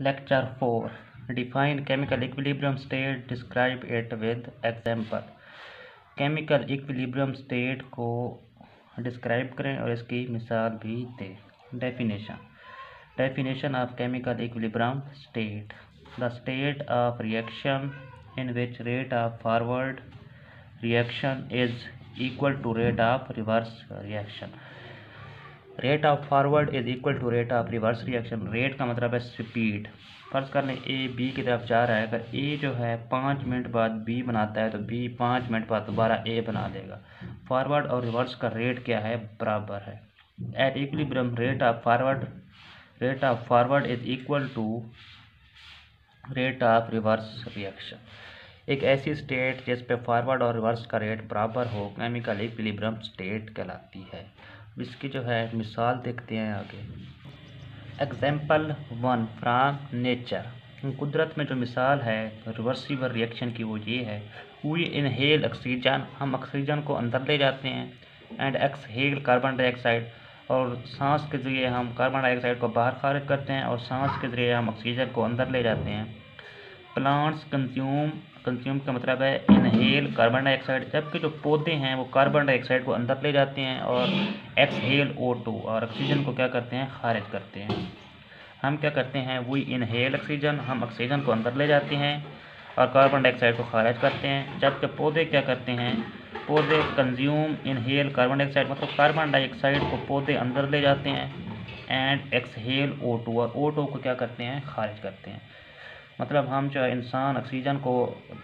Lecture 4 Define chemical equilibrium state describe it with example. Chemical equilibrium state को describe करें और इसकी मिसाल भी दें. Definition definition of chemical equilibrium state the state of reaction in which rate of forward reaction is equal to rate of reverse reaction rate of forward is equal to rate of reverse reaction rate का मतलब है speed फ़र्ज़ कर लें A B की तरफ़ जा रहा है। अगर ए जो है पाँच मिनट बाद बी बनाता है तो बी पाँच मिनट बाद दोबारा ए बना देगा। फॉरवर्ड और रिवर्स का रेट क्या है? बराबर है। At equilibrium rate of forward rate of forward is equal to rate of reverse reaction एक ऐसी स्टेट जिस पे फॉरवर्ड और रिवर्स का रेट बराबर हो केमिकल इक्विलिब्रियम स्टेट कहलाती है। इसकी जो है मिसाल देखते हैं आगे। एग्ज़ाम्पल वन फ्राम नेचर कुदरत में जो मिसाल है रिवर्सिबल रिएक्शन की वो ये है। वी इनहेल ऑक्सीजन हम ऑक्सीजन को अंदर ले जाते हैं एंड एक्सहेल कार्बन डाइऑक्साइड और सांस के ज़रिए हम कार्बन डाइऑक्साइड को बाहर खारिज करते हैं और सांस के ज़रिए हम ऑक्सीजन को अंदर ले जाते हैं। प्लांट्स कंज्यूम कंज्यूम का मतलब है इनहेल कार्बन डाइऑक्साइड जबकि जो पौधे हैं वो कार्बन डाइऑक्साइड को अंदर ले जाते हैं और एक्सहेल ओ टू और ऑक्सीजन को क्या करते हैं? खारिज करते हैं। हम क्या करते हैं? वी इनहेल ऑक्सीजन हम ऑक्सीजन को अंदर ले जाते हैं और कार्बन डाइऑक्साइड को खारिज करते हैं। जबकि पौधे क्या करते हैं? पौधे कंज्यूम इनहेल कार्बन डाइऑक्साइड मतलब कार्बन डाइऑक्साइड को पौधे अंदर ले जाते हैं एंड एक्सहेल ओ टू और ओ टू को क्या करते हैं? खारिज करते हैं। मतलब हम जो है इंसान ऑक्सीजन को,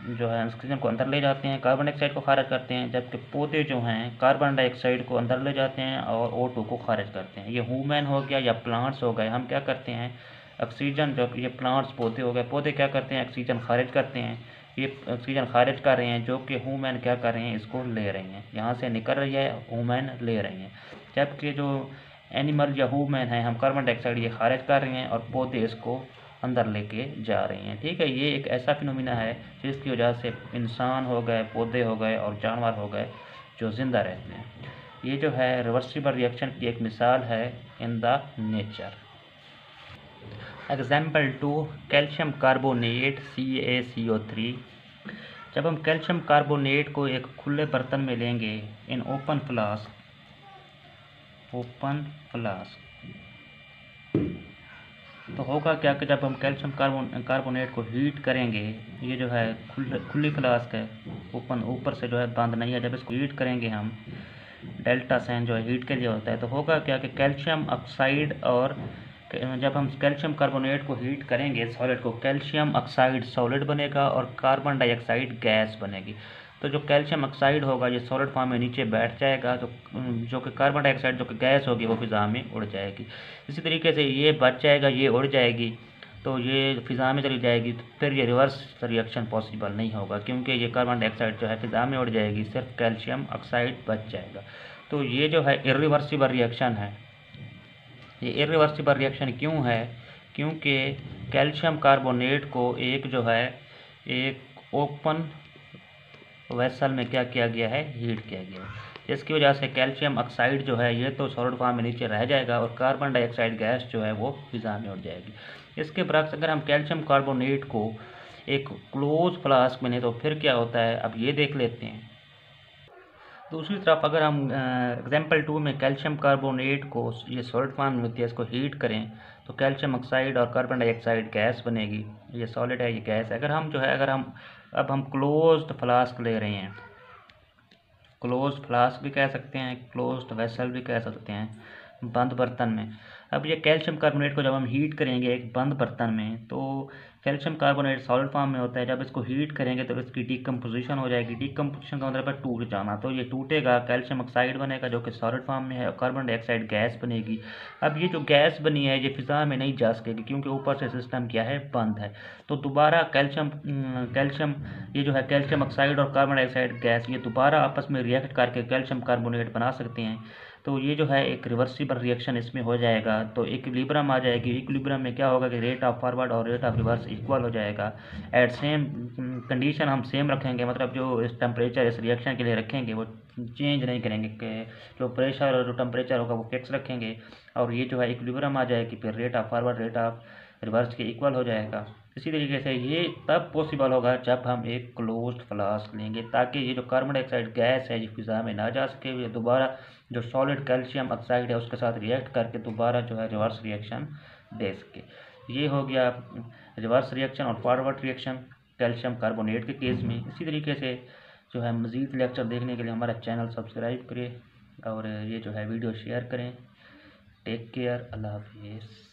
जो है ऑक्सीजन को अंदर ले जाते हैं कार्बन डाइऑक्साइड को खारिज करते हैं, जबकि पौधे जो हैं कार्बन डाइऑक्साइड को अंदर ले जाते हैं और ओ टू को खारिज करते हैं। ये ह्यूमन हो गया या प्लांट्स हो गए, हम क्या करते हैं ऑक्सीजन जो ये प्लांट्स पौधे हो गए, पौधे क्या करते हैं ऑक्सीजन खारिज करते हैं। ये ऑक्सीजन खारिज कर रहे हैं, जो कि ह्यूमन क्या कर रहे हैं, इसको ले रहे हैं। यहाँ से निकल रही है ह्यूमन ले रहे हैं। जबकि जो एनिमल या ह्यूमन है, हम कार्बन डाइऑक्साइड ये खारिज कर रहे हैं और पौधे इसको अंदर लेके जा रही हैं। ठीक है, ये एक ऐसा फिनोमिना है जिसकी वजह से इंसान हो गए, पौधे हो गए और जानवर हो गए जो ज़िंदा रहते हैं। ये जो है रिवर्सिबल रिएक्शन की एक मिसाल है in the nature. Example two calcium carbonate C A C O three जब हम कैल्शियम कार्बोनेट को एक खुले बर्तन में लेंगे in open flask open flask तो होगा क्या कि जब हम कैल्शियम कार्बोन कार्बोनेट को हीट करेंगे ये जो है खुल, खुली फ्लास्क है ओपन ऊपर से जो है बंद नहीं है जब इसको हीट करेंगे हम डेल्टा सैन जो है हीट के लिए होता है तो होगा क्या कि कैल्शियम ऑक्साइड और जब हम कैल्शियम कार्बोनेट को हीट करेंगे, सॉलिड को कैल्शियम ऑक्साइड सॉलिड बनेगा और कार्बन डाइऑक्साइड गैस बनेगी। तो जो कैल्शियम ऑक्साइड होगा, ये सॉलिड फॉर्म में नीचे बैठ जाएगा तो जो कि कार्बन डाइऑक्साइड जो कि गैस होगी, वो फिज़ा में उड़ जाएगी। इसी तरीके से ये बच जाएगा, ये उड़ जाएगी तो ये फ़िज़ा में चली जाएगी तो फिर ये रिवर्स रिएक्शन पॉसिबल नहीं होगा, क्योंकि ये कार्बन डाइऑक्साइड जो है फ़िज़ा में उड़ जाएगी, सिर्फ़ कैल्शियम ऑक्साइड बच जाएगा। तो ये जो है इरिवर्सिबल रिएक्शन है। ये इरिवर्सिबल रिएक्शन क्यों है? क्योंकि कैल्शियम कार्बोनेट को एक जो है, एक ओपन वेसल में क्या किया गया है? हीट किया गया है। इसकी वजह से कैल्शियम ऑक्साइड जो है, ये तो सॉलिड फॉर्म में नीचे रह जाएगा और कार्बन डाइऑक्साइड गैस जो है वो फिज़ा में उड़ जाएगी। इसके बरक्स अगर हम कैल्शियम कार्बोनेट को एक क्लोज फ्लास्क में नहीं तो फिर क्या होता है? अब ये देख लेते हैं। दूसरी तरफ़ अगर हम एग्ज़ाम्पल टू में कैल्शियम कार्बोनेट को ये सॉलिड फॉर्म में होती है इसको हीट करें तो कैल्शियम ऑक्साइड और कार्बन डाइऑक्साइड गैस बनेगी। ये सॉलिड है, ये गैस है। अगर हम जो है, अगर हम, अब हम क्लोज्ड फ्लास्क ले रहे हैं। क्लोज फ्लास्क भी कह सकते हैं क्लोज्ड वेसल भी कह सकते हैं। बंद बर्तन में। अब ये कैल्शियम कार्बोनेट को जब हम हीट करेंगे एक बंद बर्तन में तो कैल्शियम कार्बोनेट सॉलिड फॉर्म में होता है। जब इसको हीट करेंगे तो इसकी डिकम्पोजिशन हो जाएगी। डिकम्पोजिशन का मतलब है टूट जाना। तो ये टूटेगा, कैल्शियम ऑक्साइड बनेगा, जो कि सॉलिड फॉर्म में है, और कार्बन डाइऑक्साइड गैस बनेगी। अब ये जो गैस बनी है, ये फिज़ा में नहीं जा सकेगी, क्योंकि ऊपर से सिस्टम क्या है? बंद है। तो दोबारा कैल्शियम कैल्शियम, ये जो है कैल्शियम ऑक्साइड और कार्बन डाइऑक्साइड गैस ये दोबारा आपस में रिएक्ट करके कैल्शियम कार्बोनेट बना सकते हैं। तो ये जो है एक रिवर्सिबल रिएक्शन इसमें हो जाएगा। तो एक आ जाएगी। एक में क्या होगा कि रेट ऑफ़ फॉरवर्ड और रेट ऑफ़ रिवर्स इक्वल हो जाएगा। एट सेम कंडीशन हम सेम रखेंगे। मतलब जो इस टेम्परेचर इस रिएक्शन के लिए रखेंगे, वो चेंज नहीं करेंगे जो प्रेशर और जो टेम्परेचर होगा वो फिक्स रखेंगे, और ये जो है इक्विलिब्रियम आ जाएगी फिर rate of forward rate of reverse के इक्वल हो जाएगा। इसी तरीके से ये तब पॉसिबल होगा जब हम एक क्लोज फ्लास्क लेंगे, ताकि ये जो कार्बन डाइऑक्साइड गैस है जो फिज़ा में ना जा सके, ये दोबारा जो सॉलिड कैल्शियम ऑक्साइड है, उसके साथ रिएक्ट करके दोबारा जो है रिवर्स रिएक्शन दे सके। ये हो गया रिवर्स रिएक्शन और फॉरवर्ड रिएक्शन कैल्शियम कार्बोनेट के केस में। इसी तरीके से जो है मज़ीद लेक्चर देखने के लिए हमारा चैनल सब्सक्राइब करें और ये जो है वीडियो शेयर करें। टेक केयर, अल्लाह हाफिज़।